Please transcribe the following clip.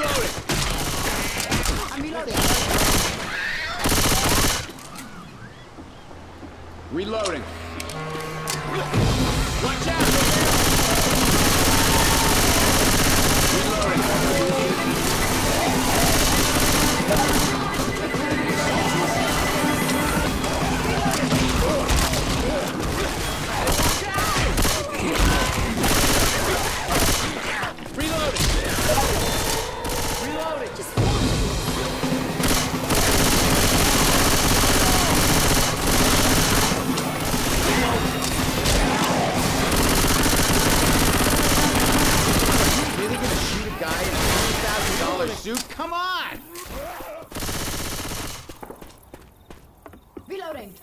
reloading. I'm reloading. Reloading. suit. Come on! Reloading.